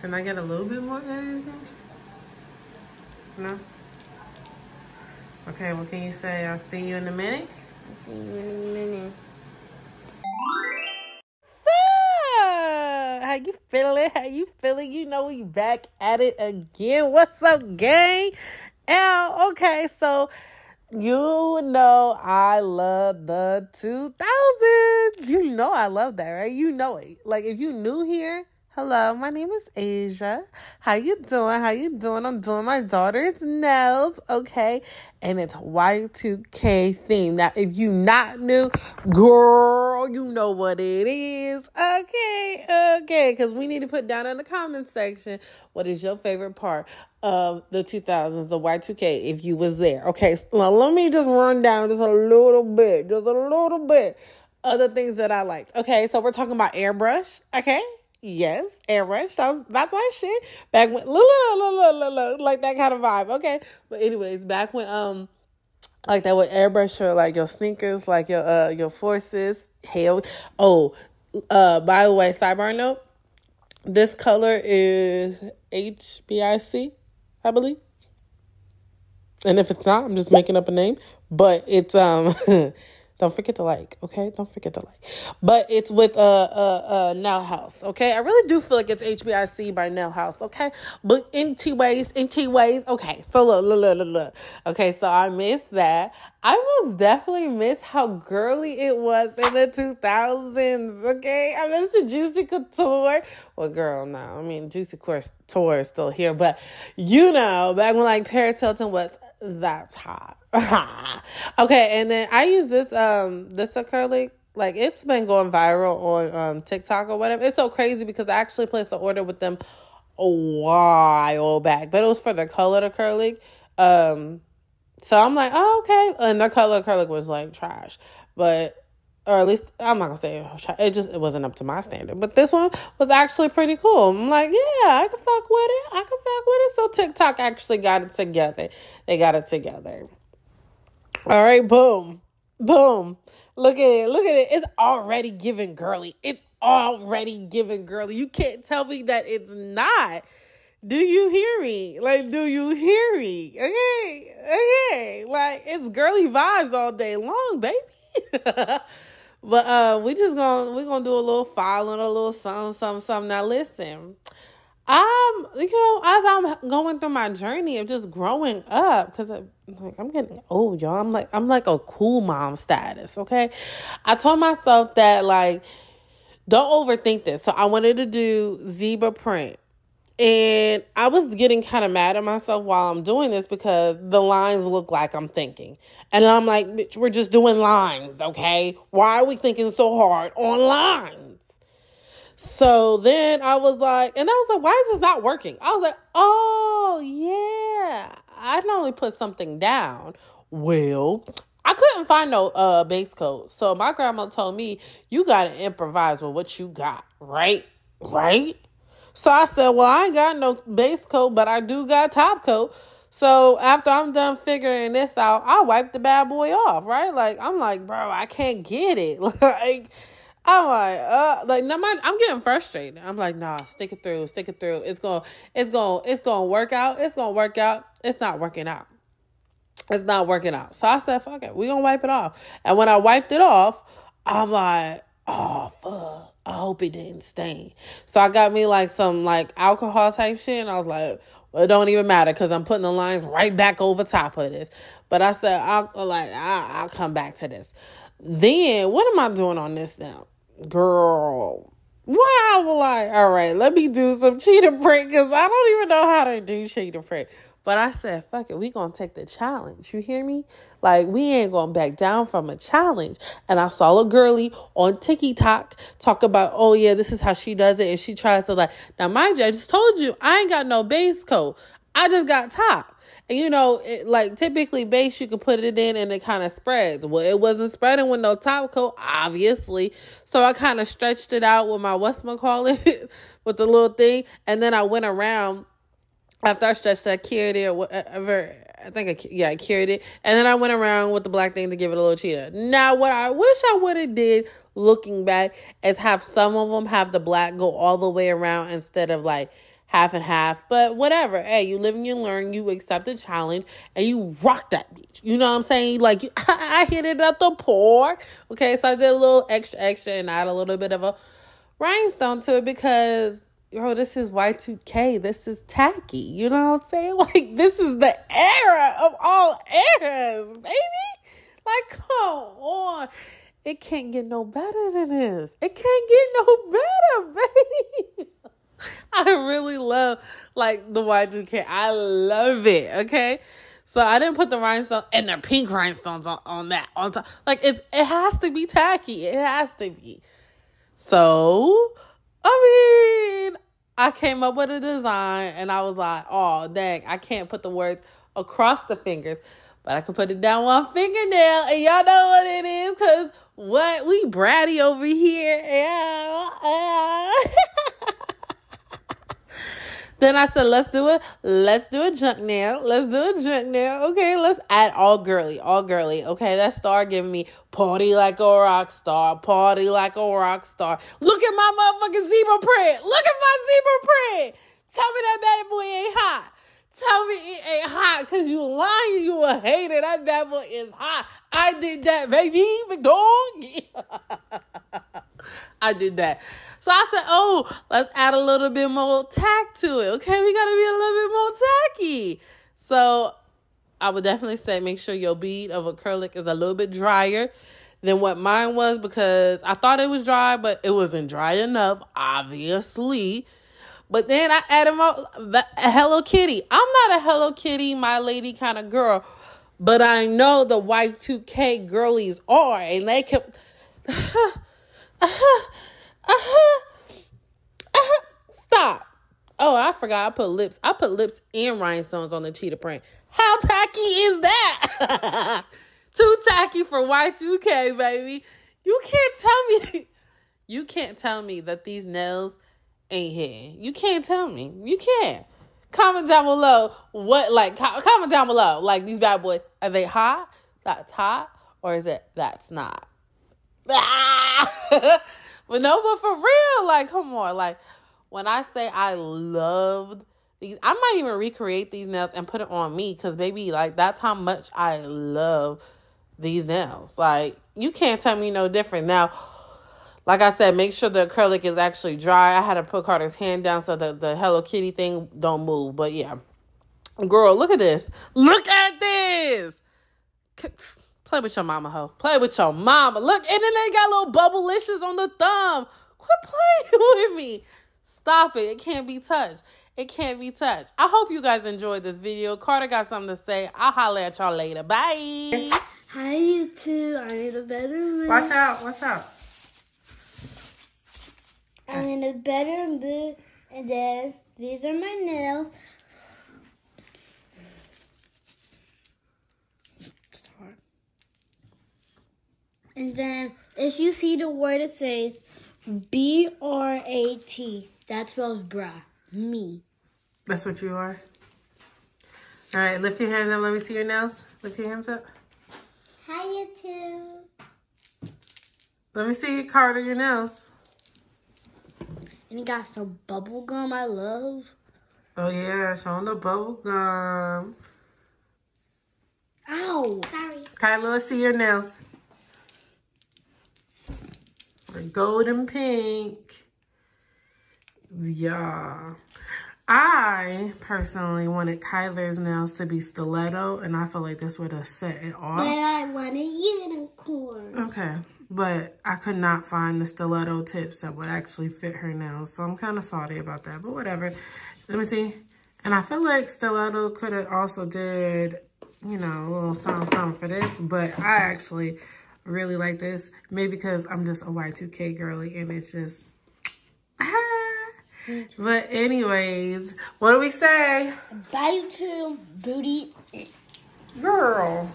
Can I get a little bit more energy? No? Okay, well, can you say? I'll see you in a minute. I'll see you in a minute. How you feeling? How you feeling? You know we back at it again. What's up, gang? L. Okay, so you know I love the 2000s. You know I love that, right? You know it. Like if you new here, Hello, my name is Asia. How you doing? How you doing? I'm doing my daughter's nails, okay? And it's Y2K theme. Now, if you not new, girl, you know what it is. Okay, okay, because we need to put down in the comments section what is your favorite part of the 2000s, the Y2K, if you was there. Okay, now let me just run down just a little bit, just a little bit other things that I liked. Okay, so we're talking about airbrush, okay? Yes, airbrush. That's that's my shit. Back when look, look, look, like that kind of vibe. Okay, but anyways, back when um, like that would airbrush your like your sneakers, like your uh your forces. Hell, oh, uh, by the way, sidebar note. This color is HBIC, I believe. And if it's not, I'm just making up a name. But it's um Don't forget to like, okay? Don't forget to like. But it's with uh uh uh Nail House, okay? I really do feel like it's HBIC by Nail House, okay? But in T ways, in T ways, okay. So look, look, look, look, look. Okay, so I missed that. I most definitely miss how girly it was in the 2000s, okay? I miss the Juicy Couture. Well, girl, no. I mean, Juicy Couture is still here, but you know, back when like Paris Hilton was that's hot. okay, and then I use this um this acrylic like it's been going viral on um TikTok or whatever. It's so crazy because I actually placed an order with them a while back, but it was for the colored acrylic. Um, so I'm like, oh okay, and the color acrylic was like trash, but or at least I'm not gonna say it just it wasn't up to my standard. But this one was actually pretty cool. I'm like, yeah, I can fuck with it. I can fuck with it. So TikTok actually got it together. They got it together. All right, boom, boom. Look at it. Look at it. It's already giving girly. It's already giving girly. You can't tell me that it's not. Do you hear me? Like, do you hear me? Okay, okay. Like, it's girly vibes all day long, baby. But uh, we just gonna we gonna do a little filing, a little something, something, something. Now listen, I'm you know as I'm going through my journey of just growing up because like I'm getting old, y'all. I'm like I'm like a cool mom status. Okay, I told myself that like don't overthink this. So I wanted to do zebra print. And I was getting kind of mad at myself while I'm doing this because the lines look like I'm thinking. And I'm like, bitch, we're just doing lines, okay? Why are we thinking so hard on lines? So then I was like, and I was like, why is this not working? I was like, oh, yeah. I normally put something down. Well, I couldn't find no uh base coat. So my grandma told me, you got to improvise with what you got, right? Right? So I said, Well, I ain't got no base coat, but I do got top coat. So after I'm done figuring this out, I wipe the bad boy off, right? Like I'm like, bro, I can't get it. like I'm like, uh, like no, my, I'm getting frustrated. I'm like, nah, stick it through, stick it through. It's going, it's going, it's to work out. It's to work out. It's not working out. It's not working out. So I said, fuck it, we gonna wipe it off. And when I wiped it off, I'm like, oh fuck. I hope it didn't stain. So I got me like some like alcohol type shit, and I was like, well, it don't even matter because I'm putting the lines right back over top of this. But I said, I'll like I'll come back to this. Then what am I doing on this now, girl? Why well, like, all right, let me do some cheetah print because I don't even know how to do cheetah print. But I said, fuck it, we gonna take the challenge. You hear me? Like we ain't gonna back down from a challenge. And I saw a girly on TikTok talk about, oh yeah, this is how she does it, and she tries to like. Now, mind you, I just told you I ain't got no base coat. I just got top. And you know, it, like typically base, you can put it in and it kind of spreads. Well, it wasn't spreading with no top coat, obviously. So I kind of stretched it out with my what's call it with the little thing, and then I went around after I stretched I cured it, whatever. Uh, I think I yeah I carried it, and then I went around with the black thing to give it a little cheetah. Now, what I wish I would have did, looking back, is have some of them have the black go all the way around instead of like half and half. But whatever. Hey, you live and you learn. You accept the challenge and you rock that bitch. You know what I'm saying? Like I hit it at the pour. Okay, so I did a little extra extra and add a little bit of a rhinestone to it because bro, this is Y2K. This is tacky. You know what I'm saying? Like, this is the era of all eras, baby. Like, come on. It can't get no better than this. It can't get no better, baby. Love like the Y2K. I love it. Okay. So I didn't put the rhinestone and the pink rhinestones on, on that on top. Like it it has to be tacky. It has to be. So I mean, I came up with a design and I was like, oh dang, I can't put the words across the fingers, but I can put it down one fingernail, and y'all know what it is, cause what we bratty over here. Yeah. Then I said, let's do it. Let's do a junk nail. Let's do a junk nail. Okay, let's add all girly, all girly. Okay, that star giving me party like a rock star, party like a rock star. Look at my motherfucking zebra print. Look at my zebra print. Tell me that bad boy ain't hot. Tell me it ain't hot because you lying. You a hater. That bad boy is hot. I did that, baby. McDonald. I did that. So I said, oh, let's add a little bit more tack to it. Okay, we got to be a little bit more tacky. So I would definitely say make sure your bead of acrylic is a little bit drier than what mine was because I thought it was dry, but it wasn't dry enough, obviously. But then I added my Hello Kitty. I'm not a Hello Kitty, My Melody kind of girl, but I know the Y2K girlies are, and they kept. Uh-huh, uh-huh, uh-huh. Stop. Oh, I forgot. I put lips. I put lips and rhinestones on the cheetah print. How tacky is that? Too tacky for Y2K, baby. You can't tell me. You can't tell me that these nails ain't here. You can't tell me. You can't. Comment down below what like comment down below like these bad boys are they hot? That's hot or is it that's not? but no, but for real, like come on, like when I say I loved these, I might even recreate these nails and put it on me because baby, like that's how much I love these nails. Like you can't tell me no different now like I said, make sure the acrylic is actually dry. I had to put Carter's hand down so that the Hello Kitty thing don't move. But yeah. Girl, look at this. Look at this. Play with your mama, hoe. Play with your mama. Look, and then they got little bubblicious on the thumb. Quit playing with me. Stop it. It can't be touched. It can't be touched. I hope you guys enjoyed this video. Carter got something to say. I'll holler at y'all later. Bye. Hi, you YouTube. I need a better Watch out. Watch out. I'm in a better mood, and then these are my nails. And then if you see the word it says B R A T, that spells bra. Me. That's what you are. All right, lift your hands up. Let me see your nails. Lift your hands up. Hi, YouTube. Let me see, Carter, your nails. And he got some bubble gum I love. Oh yeah, showing the bubble gum. Ow. Sorry. Kyla, let's see your nails. They're golden pink. Yeah. I personally wanted Kyler's nails to be stiletto, and I feel like this would have set it off. But I want a unicorn. Okay but I could not find the stiletto tips that would actually fit her nails. So I'm kind of salty about that, but whatever. Let me see. And I feel like stiletto could have also did, you know, a little something, something for this, but I actually really like this. Maybe because I'm just a Y2K girly and it's just, ah. But anyways, what do we say? Bye to booty. Girl.